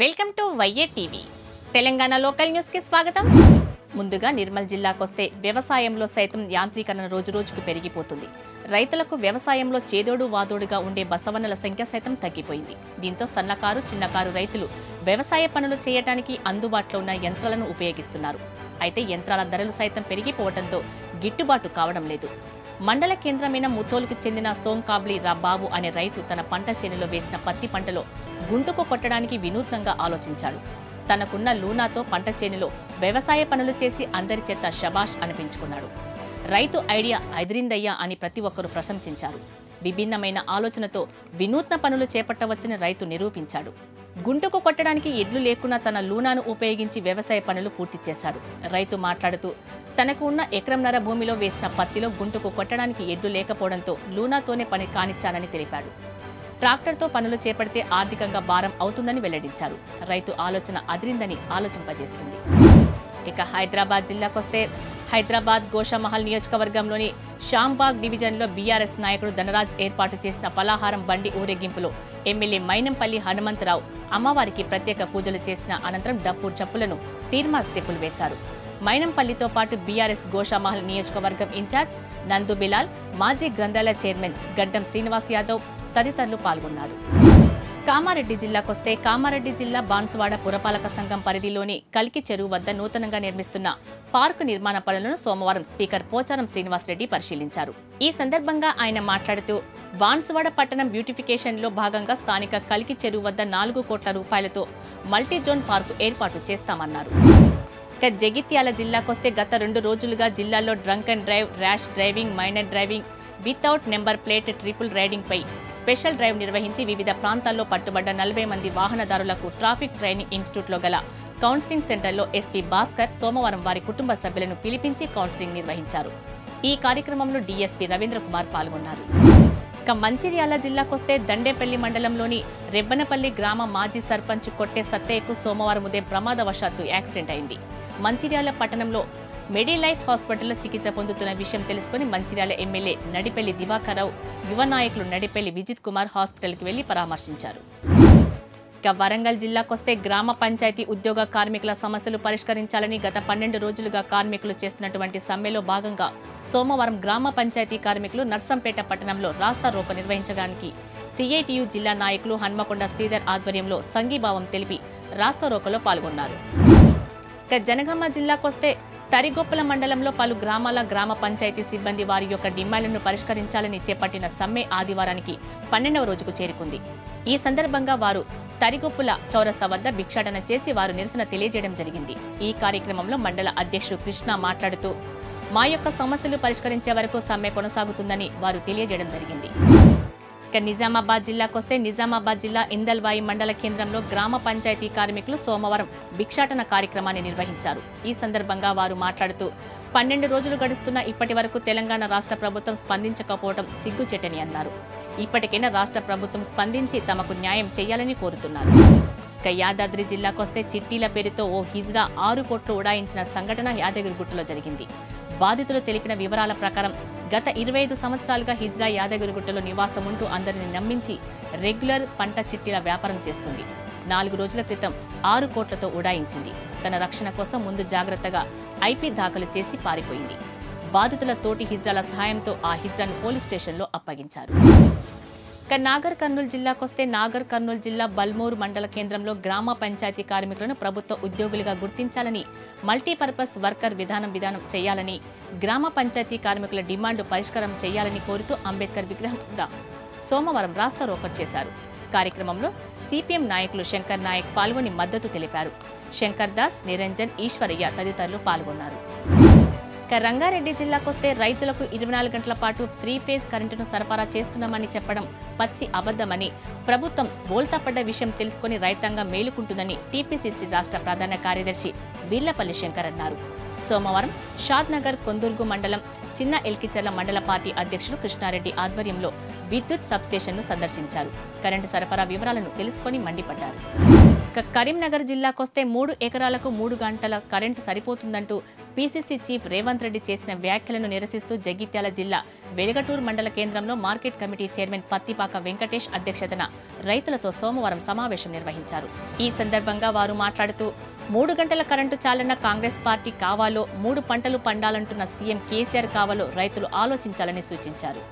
Welcome to YA TV. Telangana local న్యూస్కి స్వాగతం. ముందుగా నిర్మల్ జిల్లాకొస్తే వ్యవసాయంలో సైతం యాంత్రీకరణ రోజురోజుకు పెరిగిపోతుంది. రైతులకు వ్యవసాయంలో చేదోడు వాదోడుగా ఉండే బసవనల సంఖ్య సైతం తగ్గిపోయింది. దీంతో సన్నకారు చిన్నకారు రైతులు వ్యవసాయ పనులు చేయటానికి అందుబాటులో ఉన్న యంత్రాలను ఉపయోగిస్తున్నారు. అయితే యంత్రాల ధరలు సైతం పెరిగిపోవడంతో గిట్టుబాటు కావడం లేదు. మండల కేంద్రమైన ముతోలుకు చెందిన సోంకాబ్లి రాబాబు అనే రైతు తన పంట చేనులో వేసిన పత్తి పంటలో గుంటుకు కొట్టడానికి వినూత్నంగా ఆలోచించాడు. తనకున్న లూనాతో పంట చేనులో వ్యవసాయ పనులు చేసి అందరి చేత షబాష్ అనిపించుకున్నాడు. రైతు ఐడియా ఎదిరిందయ్యా అని ప్రతి ఒక్కరూ ప్రశంసించారు. విభిన్నమైన ఆలోచనతో వినూత్న పనులు చేపట్టవచ్చని రైతు నిరూపించాడు. గుంటుకు కొట్టడానికి ఎడ్లు లేకున్నా తన లూనాను ఉపయోగించి వ్యవసాయ పనులు పూర్తి చేశాడు. రైతు మాట్లాడుతూ తనకు ఉన్న ఎకరంన్నర భూమిలో వేసిన పత్తిలో గుంటుకు కొట్టడానికి ఎడ్లు లేకపోవడంతో లూనాతోనే పని కానిచ్చానని తెలిపాడు. ట్రాక్టర్తో పనులు చేపడితే ఆర్థికంగా భారం అవుతుందని వెల్లడించారు. రైతు ఆలోచన అదిరిందని ఆలోచింపజేస్తుంది. ఇక హైదరాబాద్ జిల్లాకొస్తే హైదరాబాద్ గోషామహల్ నియోజకవర్గంలోని షాంబాగ్ డివిజన్లో బీఆర్ఎస్ నాయకుడు ధనరాజ్ ఏర్పాటు చేసిన పలాహారం బండి ఊరేగింపులో ఎమ్మెల్యే మైనంపల్లి హనుమంతరావు అమ్మవారికి ప్రత్యేక పూజలు చేసిన అనంతరం డప్పు చప్పులను తీర్మా స్టెప్పులు వేశారు. మైనంపల్లితో పాటు బీఆర్ఎస్ గోషామహల్ నియోజకవర్గం ఇన్ఛార్జ్ నందు బిలాల్ మాజీ గ్రంథాలయ చైర్మన్ గడ్డం శ్రీనివాస్ యాదవ్ తదితరులు పాల్గొన్నారు. కామారెడ్డి జిల్లాకొస్తే కామారెడ్డి జిల్లా బాన్సువాడ పురపాలక సంఘం పరిధిలోని కల్కి చెరువు వద్ద నూతనంగా నిర్మిస్తున్న పార్కు నిర్మాణ పనులను సోమవారం స్పీకర్ పోచారం శ్రీనివాసరెడ్డి పరిశీలించారు. ఈ సందర్భంగా ఆయన మాట్లాడుతూ బాన్సువాడ పట్టణం బ్యూటిఫికేషన్లో భాగంగా స్థానిక కల్కి చెరువు వద్ద నాలుగు కోట్ల రూపాయలతో మల్టీ జోన్ పార్కు ఏర్పాటు చేస్తామన్నారు. ఇక జగిత్యాల జిల్లాకొస్తే గత రెండు రోజులుగా జిల్లాలో drunk and drive rash driving minor driving without number plate triple రైడింగ్పై special drive నిర్వహించి వివిధ ప్రాంతాల్లో పట్టుబడ్డ నలభై మంది వాహనదారులకు ట్రాఫిక్ ట్రైనింగ్ ఇన్స్టిట్యూట్లో గల కౌన్సిలింగ్ సెంటర్లో ఎస్పీ భాస్కర్ సోమవారం వారి కుటుంబ సభ్యులను పిలిపించి కౌన్సిలింగ్ నిర్వహించారు. ఈ కార్యక్రమంలో డీఎస్పీ రవీంద్ర కుమార్ పాల్గొన్నారు. ఇక మంచిర్యాల జిల్లాకొస్తే దండేపల్లి మండలంలోని రెబ్బనపల్లి గ్రామ మాజీ సర్పంచ్ కొట్టే సత్తయ్యకు సోమవారం ఉదయం ప్రమాదవశాత్తు యాక్సిడెంట్ అయింది. మంచిర్యాల పట్టణంలో మెడిలైఫ్ హాస్పిటల్లో చికిత్స పొందుతున్న విషయం తెలుసుకుని మంచిర్యాల ఎమ్మెల్యే నడిపెల్లి దివాకర్రావు యువ నాయకులు నడిపెల్లి విజిత్ కుమార్ హాస్పిటల్కి వెళ్ళి పరామర్శించారు. ఇక వరంగల్ జిల్లాకొస్తే గ్రామ పంచాయతీ ఉద్యోగ కార్మికుల సమస్యలు పరిష్కరించాలని గత పన్నెండు రోజులుగా కార్మికులు చేస్తున్నటువంటి సమ్మెలో భాగంగా సోమవారం గ్రామ పంచాయతీ కార్మికులు నర్సంపేట పట్టణంలో రాస్తా రోక నిర్వహించడానికి సిఐటియు జిల్లా నాయకులు హన్మకొండ శ్రీధర్ ఆధ్వర్యంలో సంఘీభావం తెలిపి రాస్తా రోకలో పాల్గొన్నారు. ఇక జనగామ జిల్లాకొస్తే తరిగొప్పల మండలంలో పలు గ్రామాల గ్రామ పంచాయతీ సిబ్బంది వారి యొక్క డిమాండ్లను పరిష్కరించాలని చేపట్టిన సమ్మె ఆదివారానికి పన్నెండవ రోజుకు చేరుకుంది. ఈ సందర్భంగా వారు తరిగొప్పుల చౌరస్తా వద్ద భిక్షాటన చేసి వారు నిరసన తెలియజేయడం జరిగింది. ఈ కార్యక్రమంలో మండల అధ్యక్షుడు కృష్ణ మాట్లాడుతూ మా యొక్క సమస్యలు పరిష్కరించే వరకు సమ్మె కొనసాగుతుందని వారు తెలియజేయడం జరిగింది. ఇక నిజామాబాద్ జిల్లాకొస్తే నిజామాబాద్ జిల్లా ఇందల్వాయి మండల కేంద్రంలో గ్రామ పంచాయతీ కార్మికులు సోమవారం భిక్షాటన కార్యక్రమాన్ని నిర్వహించారు. ఈ సందర్భంగా వారు మాట్లాడుతూ పన్నెండు రోజులు గడుస్తున్న ఇప్పటి వరకు తెలంగాణ రాష్ట్ర ప్రభుత్వం స్పందించకపోవడం సిగ్గుచెట్టని అన్నారు. ఇప్పటికైనా రాష్ట్ర ప్రభుత్వం స్పందించి తమకు న్యాయం చేయాలని కోరుతున్నారు. ఇక యాదాద్రి జిల్లాకొస్తే చిట్టీల పేరుతో ఓ హిజ్రా ఆరు కోట్లు ఉడాయించిన సంఘటన యాదగిరిగుట్టలో జరిగింది. బాధితులు తెలిపిన వివరాల ప్రకారం గత ఇరవై ఐదు సంవత్సరాలుగా హిజ్రా యాదగిరిగుట్టలో నివాసం ఉంటూ అందరిని నమ్మించి రెగ్యులర్ పంట చిట్టీల వ్యాపారం చేస్తుంది. నాలుగు రోజుల క్రితం ఆరు కోట్లతో ఉడాయించింది తన రక్షణ కోసం ముందు జాగ్రత్తగా ఐపీ దాఖలు చేసి పారిపోయింది. బాధితుల తోటి హిజ్రాల సహాయంతో ఆ హిజ్రాను పోలీస్ స్టేషన్లో అప్పగించారు. ఇక నాగర్ కర్నూలు జిల్లాకొస్తే నాగర్ కర్నూలు జిల్లా బల్మూరు మండల కేంద్రంలో గ్రామ పంచాయతీ కార్మికులను ప్రభుత్వ ఉద్యోగులుగా గుర్తించాలని మల్టీపర్పస్ వర్కర్ విధానం విధానం చేయాలని గ్రామ పంచాయతీ కార్మికుల డిమాండ్ పరిష్కారం చేయాలని కోరుతూ అంబేద్కర్ విగ్రహం వద్ద సోమవారం రాస్తా రోకర్ చేశారు. కార్యక్రమంలో సిపిఎం నాయకులు శంకర్ నాయక్ పాల్గొని మద్దతు తెలిపారు. శంకర్ దాస్ నిరంజన్ ఈశ్వరయ్య తదితరులు పాల్గొన్నారు. ఇక రంగారెడ్డి జిల్లాకొస్తే రైతులకు ఇరవై నాలుగు గంటల పాటు త్రీ ఫేజ్ కరెంటును సరఫరా చేస్తున్నామని చెప్పడం పచ్చి అబద్ధమని ప్రభుత్వం బోల్తాపడ్డ విషయం తెలుసుకుని రైతాంగం మేలుకుంటుందని టీపీసీసీ రాష్ట్ర ప్రధాన కార్యదర్శి వీర్లపల్లి శంకర్ అన్నారు. సోమవారం షాద్ నగర్ కొందుర్గు మండలం చిన్న ఎల్కిచర్ల మండల పార్టీ అధ్యక్షుడు కృష్ణారెడ్డి ఆధ్వర్యంలో విద్యుత్ సబ్స్టేషన్ను సందర్శించారు. కరెంటు సరఫరా వివరాలను తెలుసుకొని మండిపడ్డారు. కరీంనగర్ జిల్లాకొస్తే మూడు ఎకరాలకు మూడు గంటల కరెంటు సరిపోతుందంటూ పీసీసీ చీఫ్ రేవంత్ రెడ్డి చేసిన వ్యాఖ్యలను నిరసిస్తూ జగిత్యాల జిల్లా వెలగటూరు మండల కేంద్రంలో market committee chairman Pattipaka Venkatesh అధ్యక్షతన రైతులతో సోమవారం సమావేశం నిర్వహించారు. ఈ సందర్భంగా వారు మాట్లాడుతూ మూడు గంటల కరెంటు చాలన్న కాంగ్రెస్ పార్టీ కావాలో మూడు పంటలు పండాలంటున్న సీఎం కేసీఆర్ కావాలో రైతులు ఆలోచించాలని సూచించారు.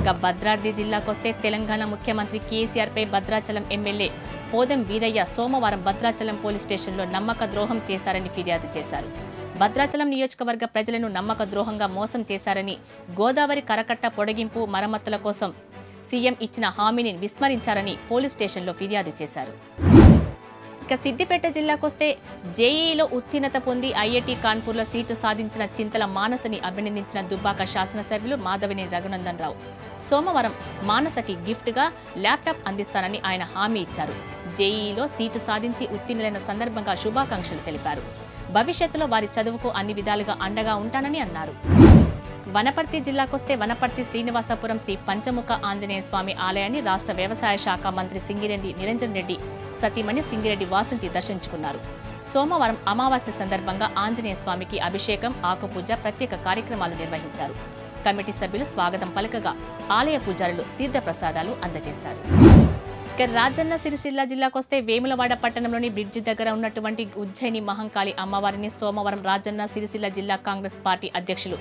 ఇక భద్రాద్రి జిల్లాకొస్తే తెలంగాణ ముఖ్యమంత్రి కేసీఆర్పై భద్రాచలం ఎమ్మెల్యే పోదెం వీరయ్య సోమవారం భద్రాచలం పోలీస్ స్టేషన్లో నమ్మక ద్రోహం చేశారని ఫిర్యాదు చేశారు. భద్రాచలం నియోజకవర్గ ప్రజలను నమ్మక ద్రోహంగా మోసం చేశారని గోదావరి కరకట్ట పొడిగింపు మరమ్మతుల కోసం సీఎం ఇచ్చిన హామీని విస్మరించారని పోలీస్ స్టేషన్లో ఫిర్యాదు చేశారు. ఇక సిద్దిపేట జిల్లాకొస్తే జేఈలో ఉత్తీర్ణత పొంది ఐఐటి కాన్పూర్లో సీటు సాధించిన చింతల మానసని అభినందించిన దుబ్బాక శాసనసభ్యులు మాధవిని రఘునందన్ రావు సోమవారం మానసకి గిఫ్ట్గా ల్యాప్టాప్ అందిస్తానని ఆయన హామీ ఇచ్చారు. జేఈలో సీటు సాధించి ఉత్తీర్ణులైన సందర్భంగా శుభాకాంక్షలు తెలిపారు. భవిష్యత్తులో వారి చదువుకు అన్ని విధాలుగా అండగా ఉంటానని అన్నారు. వనపర్తి జిల్లాకొస్తే వనపర్తి శ్రీనివాసపురం శ్రీ పంచముఖ ఆంజనేయ స్వామి ఆలయాన్ని రాష్ట్ర వ్యవసాయ శాఖ మంత్రి సింగిరెడ్డి నిరంజన్ రెడ్డి సతీమణి సింగిరెడ్డి వాసంతి దర్శించుకున్నారు. సోమవారం అమావాస్య సందర్భంగా ఆంజనేయ స్వామికి అభిషేకం ఆకుపూజ ప్రత్యేక కార్యక్రమాలు నిర్వహించారు. కమిటీ సభ్యులు స్వాగతం పలకగా ఆలయ పూజారులు తీర్థప్రసాదాలు అందజేశారు. ఇక రాజన్న సిరిసిల్ల జిల్లాకొస్తే వేములవాడ పట్టణంలోని బ్రిడ్జి దగ్గర ఉన్నటువంటి ఉజ్జయిని మహంకాళి అమ్మవారిని సోమవారం రాజన్న సిరిసిల్ల జిల్లా కాంగ్రెస్ పార్టీ అధ్యక్షులు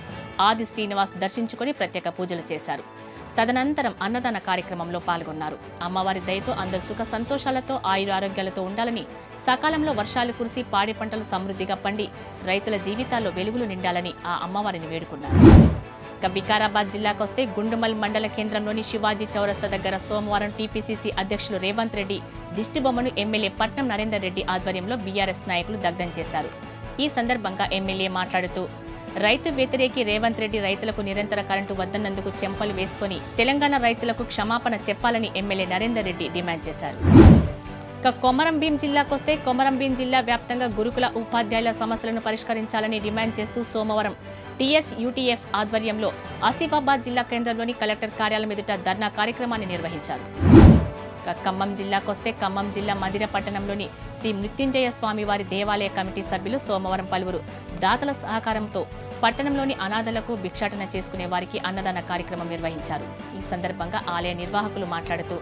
ఆది శ్రీనివాస్ దర్శించుకొని ప్రత్యేక పూజలు చేశారు. తదనంతరం అన్నదాన కార్యక్రమంలో పాల్గొన్నారు. అమ్మవారి దయతో అందరూ సుఖ సంతోషాలతో ఆయుర ఆరోగ్యాలతో ఉండాలని సకాలంలో వర్షాలు కురిసి పాడి పంటలు సమృద్ధిగా పండి రైతుల జీవితాల్లో వెలుగులు నిండాలని ఆ అమ్మవారిని వేడుకున్నారు. ఇక వికారాబాద్ జిల్లాకొస్తే గుండుమల్ మండల కేంద్రంలోని శివాజీ చౌరస్తా దగ్గర సోమవారం టీపీసీసీ అధ్యక్షులు రేవంత్ రెడ్డి దిష్టిబొమ్మను ఎమ్మెల్యే పట్నం నరేందర్ రెడ్డి ఆధ్వర్యంలో బీఆర్ఎస్ నాయకులు దగ్ధం చేశారు. ఈ సందర్భంగా ఎమ్మెల్యే మాట్లాడుతూ రైతు వ్యతిరేకి రేవంత్ రెడ్డి రైతులకు నిరంతర కరెంటు వద్దన్నందుకు చెంపలు వేసుకొని తెలంగాణ రైతులకు క్షమాపణ చెప్పాలని ఎమ్మెల్యే నరేందర్ రెడ్డి డిమాండ్ చేశారు. ఇక కొమరం జిల్లాకొస్తే కొమరంభీం జిల్లా వ్యాప్తంగా గురుకుల ఉపాధ్యాయుల సమస్యలను పరిష్కరించాలని డిమాండ్ చేస్తూ సోమవారం టీఎస్ యూటీఎఫ్ ఆధ్వర్యంలో ఆసిఫాబాద్ జిల్లా కేంద్రంలోని కలెక్టర్ కార్యాలయం ఎదుట ధర్నా కార్యక్రమాన్ని నిర్వహించారు. ఖమ్మం జిల్లాకొస్తే ఖమ్మం జిల్లా మందిర పట్టణంలోని శ్రీ మృత్యుంజయ స్వామివారి దేవాలయ కమిటీ సభ్యులు సోమవారం పలువురు దాతల సహకారంతో పట్టణంలోని అనాథలకు భిక్షాటన చేసుకునే వారికి అన్నదాన కార్యక్రమం నిర్వహించారు. ఈ సందర్భంగా ఆలయ నిర్వాహకులు మాట్లాడుతూ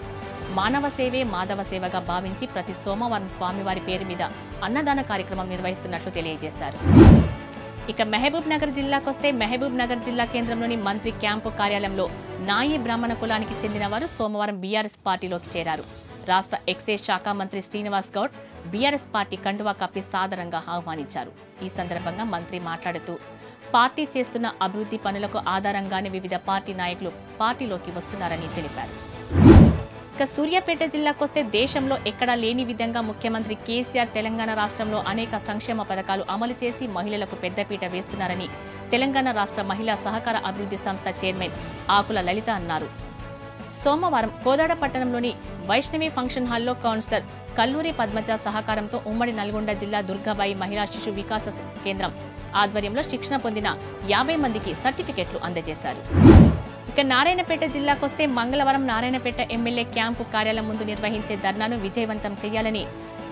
మానవ సేవే మాధవ సేవగా భావించి ప్రతి సోమవారం స్వామివారి పేరు మీద అన్నదాన కార్యక్రమం నిర్వహిస్తున్నట్లు తెలియజేశారు. ఇక మహబూబ్ నగర్ జిల్లాకొస్తే మహబూబ్ నగర్ జిల్లా కేంద్రంలోని మంత్రి క్యాంపు కార్యాలయంలో నాయి బ్రాహ్మణ కులానికి చెందిన వారు సోమవారం బీఆర్ఎస్ పార్టీలోకి చేరారు. రాష్ట్ర ఎక్సైజ్ శాఖ మంత్రి శ్రీనివాస్ గౌడ్ బీఆర్ఎస్ పార్టీ కండువా కప్పి సాదరంగా ఆహ్వానించారు. ఈ సందర్భంగా మంత్రి మాట్లాడుతూ పార్టీ చేస్తున్న అభివృద్ధి పనులకు ఆధారంగానే వివిధ పార్టీ నాయకులు పార్టీలోకి వస్తున్నారని తెలిపారు. ఇక సూర్యాపేట జిల్లాకొస్తే దేశంలో ఎక్కడా లేని విధంగా ముఖ్యమంత్రి కేసీఆర్ తెలంగాణ రాష్ట్రంలో అనేక సంక్షేమ పథకాలు అమలు చేసి మహిళలకు పెద్దపీట వేస్తున్నారని తెలంగాణ రాష్ట్ర మహిళా సహకార అభివృద్ధి సంస్థ చైర్మన్ ఆకుల లలిత అన్నారు. సోమవారం కోదాడ పట్టణంలోని వైష్ణవి ఫంక్షన్ హాల్లో కౌన్సిలర్ కల్లూరి పద్మజ సహకారంతో ఉమ్మడి నల్గొండ జిల్లా దుర్గాబాయి మహిళా శిశు వికాస కేంద్రం ఆధ్వర్యంలో శిక్షణ పొందిన యాభై మందికి సర్టిఫికెట్లు అందజేశారు. ఇక నారాయణపేట జిల్లాకొస్తే మంగళవారం నారాయణపేట ఎమ్మెల్యే క్యాంపు కార్యాలయం ముందు నిర్వహించే ధర్నాను విజయవంతం చేయాలని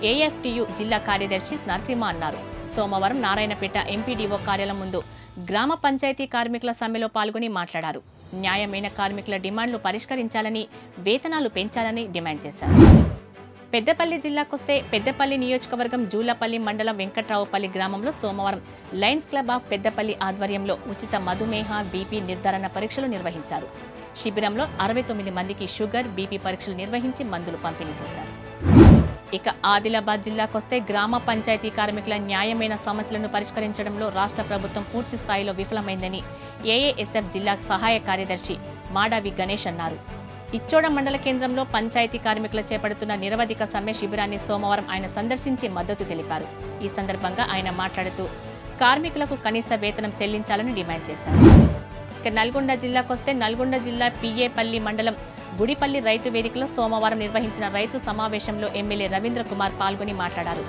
ఏఎఫ్టీయు జిల్లా కార్యదర్శి నరసింహ అన్నారు. సోమవారం నారాయణపేట ఎంపీడీఓ కార్యాలయం ముందు గ్రామ పంచాయతీ కార్మికుల సమ్మెలో పాల్గొని మాట్లాడారు. న్యాయమైన కార్మికుల డిమాండ్లు పరిష్కరించాలని వేతనాలు పెంచాలని డిమాండ్ చేశారు. పెద్దపల్లి జిల్లాకొస్తే పెద్దపల్లి నియోజకవర్గం జూలపల్లి మండలం వెంకట్రావుపల్లి గ్రామంలో సోమవారం లయన్స్ క్లబ్ ఆఫ్ పెద్దపల్లి ఆధ్వర్యంలో ఉచిత మధుమేహ బీపీ నిర్ధారణ పరీక్షలు నిర్వహించారు. శిబిరంలో అరవై తొమ్మిది మందికి షుగర్ బీపీ పరీక్షలు నిర్వహించి మందులు పంపిణీ చేశారు. ఇక ఆదిలాబాద్ జిల్లాకొస్తే గ్రామ పంచాయతీ కార్మికుల న్యాయమైన సమస్యలను పరిష్కరించడంలో రాష్ట్ర ప్రభుత్వం పూర్తి స్థాయిలో విఫలమైందని ఏఏఎస్ఎఫ్ జిల్లా సహాయ కార్యదర్శి మాడావి గణేష్ అన్నారు. ఇచ్చోడ మండల కేంద్రంలో పంచాయతీ కార్మికులు చేపడుతున్న నిరవధిక సమ్మె శిబిరాన్ని సోమవారం ఆయన సందర్శించి మద్దతు తెలిపారు. ఈ సందర్భంగా ఆయన మాట్లాడుతూ కార్మికులకు కనీస వేతనం చెల్లించాలని డిమాండ్ చేశారు. ఇక నల్గొండ జిల్లాకొస్తే నల్గొండ జిల్లా పిఏపల్లి మండలం గుడిపల్లి రైతు వేదికలో సోమవారం నిర్వహించిన రైతు సమావేశంలో ఎమ్మెల్యే రవీంద్ర కుమార్ పాల్గొని మాట్లాడారు.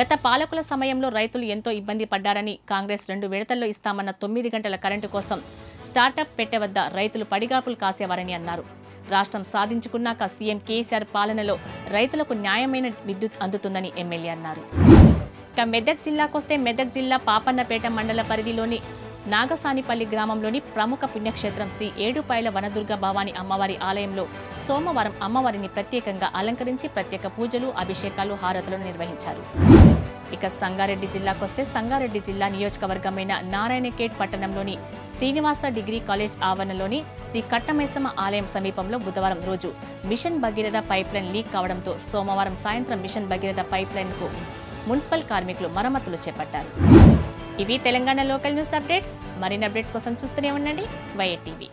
గత పాలకుల సమయంలో రైతులు ఎంతో ఇబ్బంది పడ్డారని కాంగ్రెస్ రెండు విడతల్లో ఇస్తామన్న తొమ్మిది గంటల కరెంటు కోసం స్టార్టప్ పెట్టె వద్ద రైతులు పడిగాపులు కాసేవారని అన్నారు. రాష్ట్రం సాధించుకున్నాక సీఎం కేసీఆర్ పాలనలో రైతులకు న్యాయమైన విద్యుత్ అందుతుందని ఎమ్మెల్యే అన్నారు. ఇక మెదక్ జిల్లాకొస్తే మెదక్ జిల్లా పాపన్నపేట మండల పరిధిలోని నాగసానిపల్లి గ్రామంలోని ప్రముఖ పుణ్యక్షేత్రం శ్రీ ఏడుపాయల వనదుర్గ భవాని అమ్మవారి ఆలయంలో సోమవారం అమ్మవారిని ప్రత్యేకంగా అలంకరించి ప్రత్యేక పూజలు అభిషేకాలు హారతులను నిర్వహించారు. ఇక సంగారెడ్డి జిల్లాకొస్తే సంగారెడ్డి జిల్లా నియోజకవర్గమైన నారాయణఖేడ్ పట్టణంలోని శ్రీనివాస డిగ్రీ కాలేజ్ ఆవరణలోని శ్రీ కట్టమైసమ్మ ఆలయం సమీపంలో బుధవారం రోజు మిషన్ భగీరథ పైప్లైన్ లీక్ కావడంతో సోమవారం సాయంత్రం మిషన్ భగీరథ పైప్లైన్కు మున్సిపల్ కార్మికులు మరమ్మతులు చేపట్టారు. ఇవి తెలంగాణ లోకల్ న్యూస్ అప్డేట్స్. మరిన్ని అప్డేట్స్ కోసం చూస్తూనే ఉండండి. వైఎట్ టీవీ.